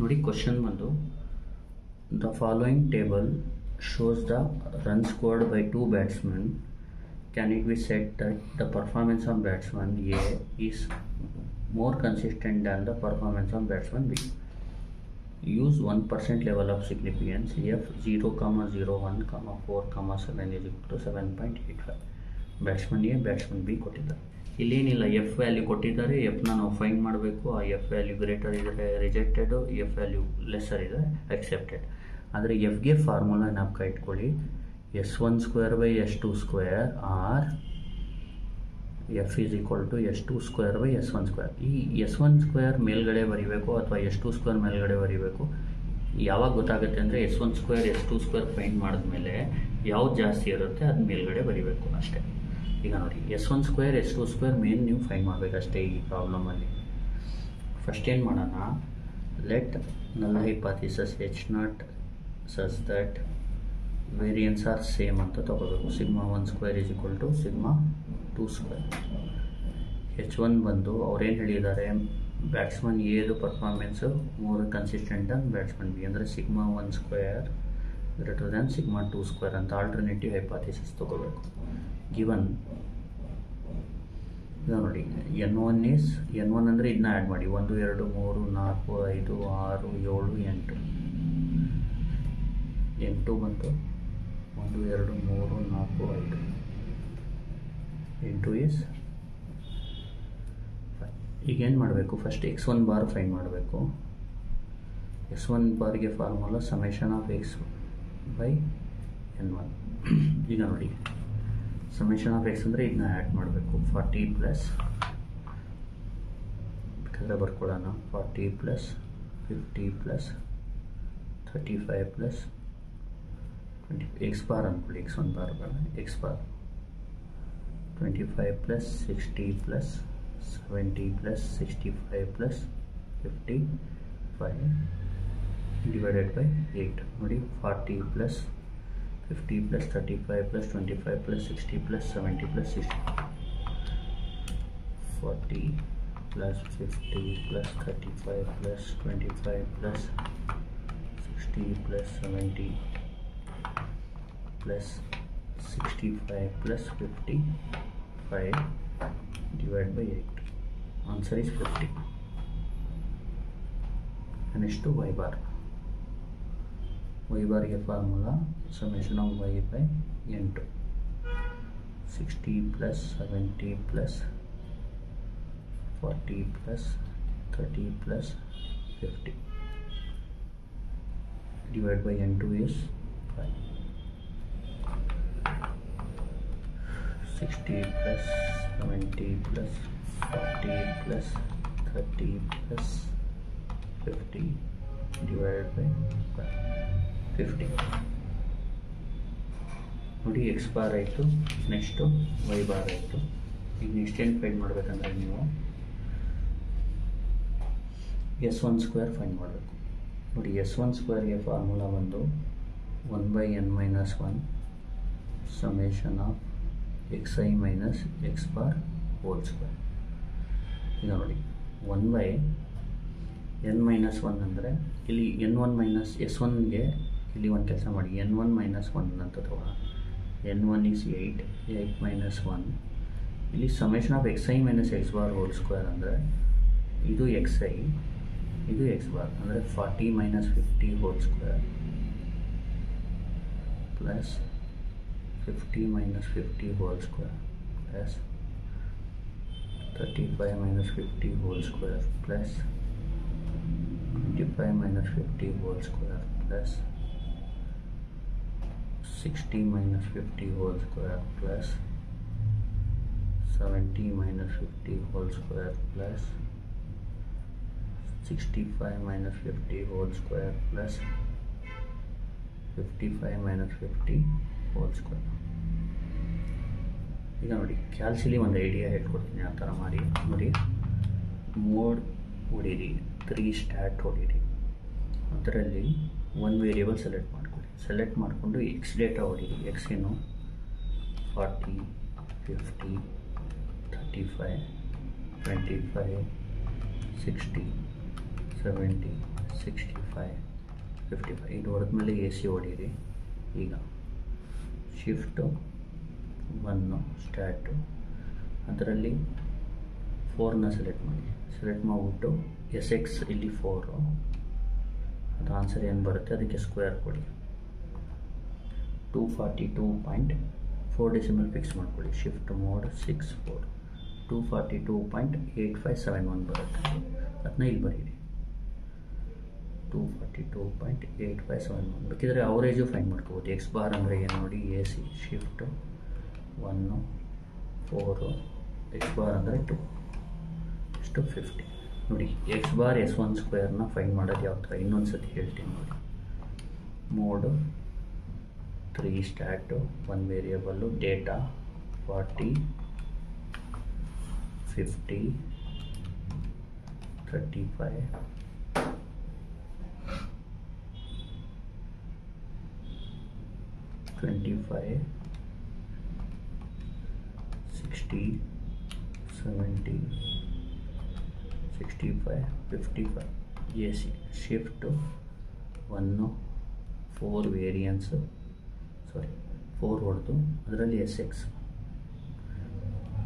ನೋಡಿ ಕ್ವಶನ್ ಬಂದು the following table shows the run scored by two batsman can it be said that the performance on batsman A is more consistent than the performance on batsman B use 1% level of significance f 0 comma 0 1 comma 4 comma 7 is equal to 7.85 batsman A batsman B ಕೊಟ್ಟಿದ್ದಾರೆ ಇಲ್ಲೇನಿಲ್ಲ F value ಕೊಟ್ಟಿದ್ದಾರೆ ಎಫ್ನ ನಾವು fine ಮಾಡಬೇಕು ಆ F value greater ಇದ್ದರೆ rejected F value lesser ಇದೆ accepted ಆದರೆ ಎಫ್ಗೆ ಫಾರ್ಮುಲಾ ನಾಪ್ಕ ಇಟ್ಕೊಳ್ಳಿ S one square by S two square R F is equal to S two square by S one square ಈ ಎಸ್ ಒನ್ ಸ್ಕ್ವೇರ್ ಮೇಲ್ಗಡೆ ಬರೀಬೇಕು ಅಥವಾ ಎಸ್ ಟು ಸ್ಕ್ವೇರ್ ಮೇಲ್ಗಡೆ ಬರೀಬೇಕು ಯಾವಾಗ ಗೊತ್ತಾಗುತ್ತೆ ಅಂದರೆ S one square S two square find ಮಾಡಿದ್ಮೇಲೆ ಯಾವ್ದು ಜಾಸ್ತಿ ಇರುತ್ತೆ ಅದು ಮೇಲ್ಗಡೆ ಬರೀಬೇಕು ಅಷ್ಟೇ ಈಗ ನೋಡಿ S one square S two square main ನೀವು ಫೈಂಡ್ ಮಾಡಬೇಕಷ್ಟೇ ಈ ಪ್ರಾಬ್ಲಮಲ್ಲಿ ಫಸ್ಟ್ ಏನು ಮಾಡೋಣ let null hypothesis H naught says that variances are same ಅಂತ ತೊಗೋಬೇಕು sigma one square is equal to sigma two square H one ಬಂದು ಅವ್ರೇನು ಹೇಳಿದ್ದಾರೆ ಬ್ಯಾಟ್ಸ್ಮನ್ ಎದು ಪರ್ಫಾರ್ಮೆನ್ಸು ಮೂರು ಕನ್ಸಿಸ್ಟೆಂಟ್ ಆನ್ ಬ್ಯಾಟ್ಸ್ಮನ್ ಬಿ ಅಂದರೆ sigma one square greater than sigma two square ಅಂತ alternative hypothesis ತೊಗೋಬೇಕು ಗಿವನ್ ಇದು ನೋಡಿ N one is N one ಅಂದರೆ ಇದನ್ನ ಆ್ಯಡ್ ಮಾಡಿ ಒಂದು ಎರಡು ಮೂರು ನಾಲ್ಕು ಐದು ಆರು ಏಳು ಎಂಟು ಎಂಟು ಬಂತು ಒಂದು ಎರಡು ಮೂರು ನಾಲ್ಕು ಐದು ಎಂಟು ಈಸ್ ಏನು ಮಾಡಬೇಕು first X one bar find ಮಾಡಬೇಕು ಎಕ್ಸ್ ಒನ್ ಬಾರ್ಗೆ formula summation of X by N one ಈಗ ನೋಡಿ ಸಮೇಷನ್ ಆಫ್ ಎಕ್ಸ್ ಅಂದರೆ ಇದನ್ನ ಆ್ಯಡ್ ಮಾಡಬೇಕು ಫಾರ್ಟಿ ಪ್ಲಸ್ ಬೇಕಾದರೆ ಬರ್ಕೊಳ್ಳೋಣ forty plus fifty plus thirty five plus twenty x bar ಅಂದ್ಕೊಳ್ಳಿ ಎಕ್ಸ್ ಒನ್ ಬಾರ್ ಬೇಡ x bar twenty five plus sixty plus seventy plus sixty five plus fifty five divided by eight ನೋಡಿ forty plus fifty plus thirty five plus twenty five plus sixty plus seventy plus forty plus fifty plus thirty five plus twenty five plus sixty plus seventy plus sixty five plus fifty five divide by eight answer is fifty and to Y bar Y ಬಾರ್ಗೆ formula summation of y by ಎಂಟು sixty plus seventy plus forty plus thirty plus fifty divide by ಎಂಟು is five sixty plus seventy plus forty plus thirty plus fifty divided by fifty ನೋಡಿ X bar ಆಯಿತು next Y bar ಆಯಿತು ಈಗ next ಏನು find ಮಾಡಬೇಕಂದ್ರೆ ನೀವು S one square find ಮಾಡಬೇಕು ನೋಡಿ ಎಸ್ ಒನ್ ಸ್ಕ್ವೇರ್ಗೆ ಫಾರ್ಮುಲಾ ಬಂದು one by N minus one summation of X I minus X bar whole square ಈಗ ನೋಡಿ one by N minus one ಅಂದರೆ ಇಲ್ಲಿ ಎನ್ ಒನ್ ಮೈನಸ್ ಎಸ್ ಒನ್ಗೆ इले case N one minus one अथवा N one is eight minus one इले summation of X minus X bar whole square अरे X इू बार अरे forty minus fifty whole square plus fifty minus fifty whole square plus thirty five minus fifty whole square plus twenty five minus fifty whole square plus 60 minus 50 whole square plus 70 minus 50 whole square plus 65 minus 50 whole square plus 55 minus 50 whole square ಈಗ ನೋಡಿ ಕ್ಯಾಲ್ಸಿಲಿ ಒಂದು idea ಹೇಳ್ಕೊಡ್ತೀನಿ ಆ ಥರ ಮಾಡಿ ನೋಡಿ mode ಹೊಡೀರಿ three stat ಹೊಡೀರಿ ಅದರಲ್ಲಿ ಒನ್ ವೇರಿಯೇಬಲ್ ಸೆಲೆಕ್ಟ್ ಮಾಡಿ ಸೆಲೆಕ್ಟ್ ಮಾಡಿಕೊಂಡು ಎಕ್ಸ್ ಡೇಟಾ ಹೊಡೀರಿ ಎಕ್ಸ್ ಏನು forty fifty thirty five twenty five sixty seventy sixty five fifty five ಇದು ಹೊಡೆದ್ಮೇಲೆ ಎ ಸಿ ಹೊಡಿರಿ ಈಗ ಶಿಫ್ಟು ಒನ್ನು ಸ್ಟಾರ್ಟು ಅದರಲ್ಲಿ ಫೋರ್ನ ಸೆಲೆಕ್ಟ್ ಮಾಡಿ ಸೆಲೆಕ್ಟ್ ಮಾಡಿಬಿಟ್ಟು ಎಸ್ ಎಕ್ಸ್ ಇಲ್ಲಿ ಫೋರು ಅದು ಆನ್ಸರ್ ಏನು ಬರುತ್ತೆ ಅದಕ್ಕೆ ಸ್ಕ್ವೇರ್ ಕೊಡಿ two forty two point four decimal fix ಮಾಡ್ಕೊಳ್ಳಿ shift mode six four two forty two point eight five seven one ಬರುತ್ತೆ ಅದನ್ನ ಇಲ್ಲಿ ಬರೀರಿ two forty two point eight five seven one ಬೇಕಿದ್ರೆ ಅವರೇಜು ಫೈನ್ ಮಾಡ್ಕೋಬೋದು ಎಕ್ಸ್ ಬಾರ್ ಅಂದರೆ ಏನು ನೋಡಿ A C shift one four X bar ಅಂದರೆ ಟು ಎಷ್ಟು ಫಿಫ್ಟಿ ನೋಡಿ ಎಕ್ಸ್ ಬಾರ್ ಎಸ್ ಒನ್ ಸ್ಕ್ವೇರ್ನ ಫೈನ್ ಮಾಡೋದು ಯಾವ ಥರ ಇನ್ನೊಂದು ಸತಿ ಹೇಳ್ತೀನಿ ನೋಡಿ mode three stat one variable data 40 50 35 25 60 70 65 55 ये शिफ्ट वन फोर variance ಸಾರಿ ಫೋರ್ ಹೊಡೆದು ಅದರಲ್ಲಿ ಎಸ್ ಎಕ್ಸ್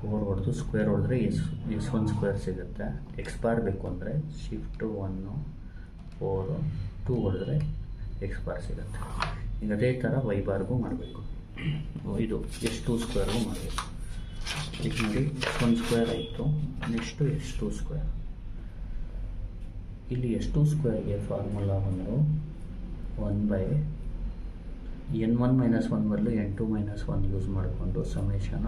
ಫೋರ್ ಹೊಡೆದು ಸ್ಕ್ವೇರ್ ಹೊಡೆದ್ರೆ ಎಸ್ ಎಸ್ ಒನ್ ಸ್ಕ್ವೇರ್ ಸಿಗುತ್ತೆ ಎಕ್ಸ್ ಬಾರ್ ಬೇಕು ಅಂದರೆ ಶಿಫ್ಟು ಒನ್ನು ಫೋರು ಟೂ ಹೊಡೆದ್ರೆ ಎಕ್ಸ್ ಬಾರ್ ಸಿಗುತ್ತೆ ಈಗ ಅದೇ ಥರ ವೈ ಬಾರ್ಗೂ ಮಾಡಬೇಕು ಇದು ಎಸ್ ಟು ಸ್ಕ್ವೇರ್ಗೂ ಮಾಡಬೇಕು ಈಗ ನೋಡಿ ಎಸ್ ಒನ್ ಸ್ಕ್ವೇರ್ ಆಯಿತು ನೆಕ್ಸ್ಟು ಎಸ್ ಟು ಸ್ಕ್ವೇರ್ ಇಲ್ಲಿ ಎಷ್ಟು ಸ್ಕ್ವೇರ್ಗೆ ಫಾರ್ಮುಲಾ ಬಂದು one by N one minus one ಬದಲು n two minus one use ಮಾಡಿಕೊಂಡು ಸಮೇಷನ್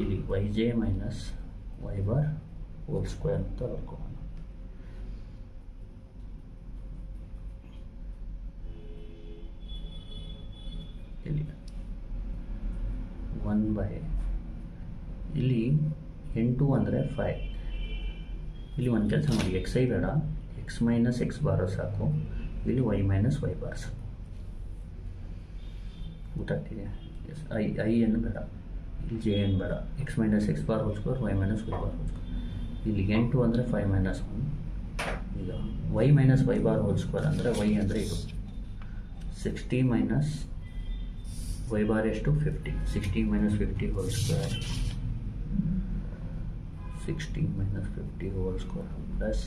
ಇಲ್ಲಿ y j minus y bar whole square ಅಂತ ಬರ್ಕೊಳ್ಳೋಣ ಇಲ್ಲಿ ಒನ್ ಬೈ ಇಲ್ಲಿ ಎಂಟು ಅಂದರೆ ಫೈ ಇಲ್ಲಿ ಒಂದು ಕೆಲಸ ಮಾಡಿ ಎಕ್ಸ್ ಐ ಬೇಡ ಎಕ್ಸ್ ಮೈನಸ್ ಎಕ್ಸ್ ಬಾರು ಸಾಕು ಇಲ್ಲಿ ವೈ ಮೈನಸ್ ವೈ ಬಾರ್ ಸಾಕು ಗೊತ್ತಾಗ್ತಿದೆಯಾ ಎಸ್ ಐ ಐ ಏನು ಬೇಡ ಇಲ್ಲಿ ಜೆ ಏನು ಬೇಡ x minus x bar whole square y minus y bar whole square ಇಲ್ಲಿ ಎಂಟು ಅಂದರೆ ಫೈವ್ ಮೈನಸ್ ಒನ್ ಈಗ y minus y bar whole square ಅಂದರೆ ವೈ ಅಂದರೆ ಇದು ಸಿಕ್ಸ್ಟಿ ಮೈನಸ್ ವೈ ಬಾರ್ ಎಷ್ಟು fifty sixty minus fifty whole square sixty minus fifty whole square plus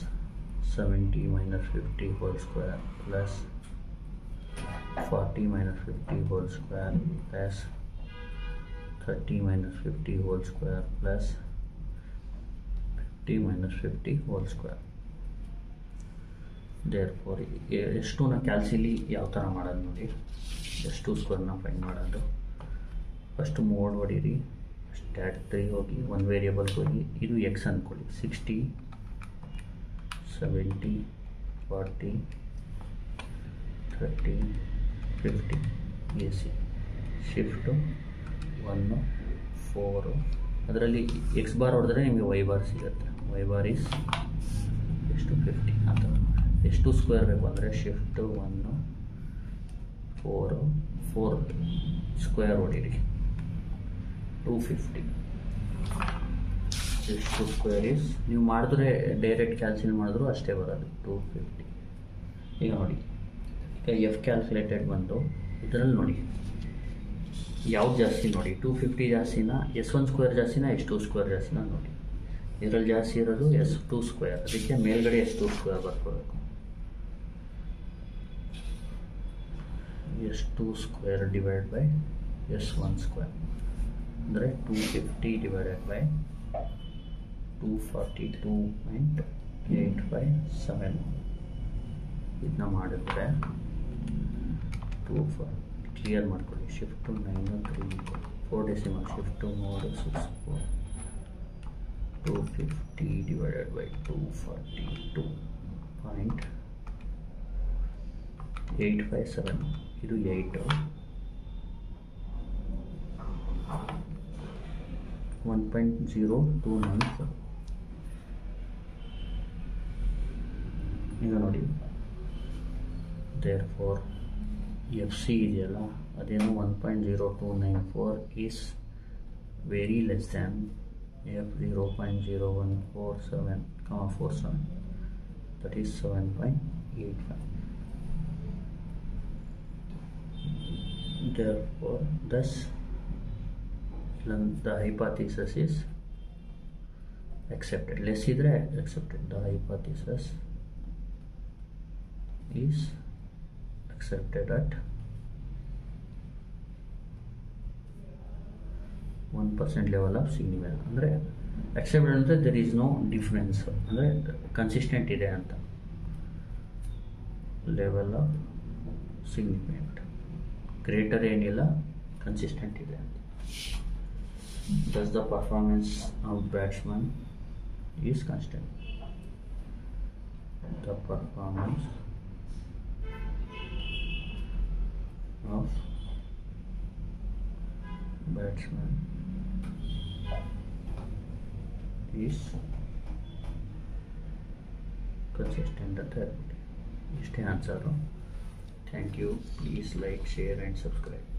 seventy minus fifty whole square plus forty minus fifty whole square plus thirty minus fifty whole square plus fifty minus fifty whole square therefore ಎಷ್ಟು ನಾ ಕ್ಯಾಲ್ಸಿಲಿ ಯಾವ ಥರ ಮಾಡೋದು ನೋಡಿ ಎಷ್ಟು ಸ್ಕ್ವೇರ್ನ find ಮಾಡೋದು first mode ಹೊಡೀರಿ stat three ಹೋಗಿ one variable ಹೋಗಿ ಇದು ಎಕ್ಸ್ ಅಂದ್ಕೊಳ್ಳಿ sixty seventy forty thirty fifty A C shift one four ಅದರಲ್ಲಿ ಎಕ್ಸ್ ಬಾರ್ ಹೊಡೆದ್ರೆ ನಿಮಗೆ ವೈ ಬಾರ್ ಸಿಗುತ್ತೆ ವೈ ಬಾರ್ ಈಸ್ ಎಷ್ಟು ಫಿಫ್ಟಿ ಅಂತ ಎಷ್ಟು ಸ್ಕ್ವೇರ್ ಬೇಕು ಅಂದರೆ shift one four four square ಹೊಡೀರಿ ಟೂ ಫಿಫ್ಟಿ ಎಷ್ಟು ಸ್ಕ್ವೇರ್ ಈಸ್ ನೀವು ಮಾಡಿದ್ರೆ ಡೈರೆಕ್ಟ್ ಕ್ಯಾಲ್ಸಿಲ್ ಮಾಡಿದ್ರು ಅಷ್ಟೇ ಬರೋದು ಟೂ ಫಿಫ್ಟಿ ಈಗ ನೋಡಿ ಎಫ್ ಕ್ಯಾಲ್ಕುಲೇಟೆಡ್ ಬಂದು ಇದರಲ್ಲಿ ನೋಡಿ ಯಾವ್ದು ಜಾಸ್ತಿ ನೋಡಿ ಟೂ ಫಿಫ್ಟಿ ಜಾಸ್ತಿನ ಎಸ್ ಒನ್ ಸ್ಕ್ವೇರ್ ಜಾಸ್ತಿನ ಎಸ್ ಟು ಸ್ಕ್ವೇರ್ ಜಾಸ್ತಿನ ನೋಡಿ ಇದರಲ್ಲಿ ಜಾಸ್ತಿ ಇರೋದು ಎಸ್ ಟು ಸ್ಕ್ವೇರ್ ಅದಕ್ಕೆ ಮೇಲ್ಗಡೆ S two square ಬರ್ಕೋಬೇಕು S two square divide by S one square ಅಂದರೆ two fifty divided by two forty two point eight by seven ಇದನ್ನ ಮಾಡಿದ್ರೆ ಟೂ ಫೋರ್ ಕ್ಲಿಯರ್ ಮಾಡ್ಕೊಳ್ಳಿ shift nine three four decimal shift ಮೂರು six four two fifty divided by two forty two point eight five seven ಇದು eight one point zero two nine four ಈಗ ನೋಡಿ therefore EFC Adeno 1.0294 is very less than F 0.0147, 47, that is 7.85. Therefore, thus the hypothesis is accepted. Let's see the accepted. The hypothesis is accepted at 1% level of significance ಅಂದರೆ accepted ಅಂದರೆ there is no difference ಅಂದರೆ consistent ಇದೆ ಅಂತ level of significant greater ಏನಿಲ್ಲ consistent ಇದೆ ಅಂತ thus the performance of batsman is constant the performance of batsman is consistent at that. Is the answer. Thank you. Please like, share and subscribe.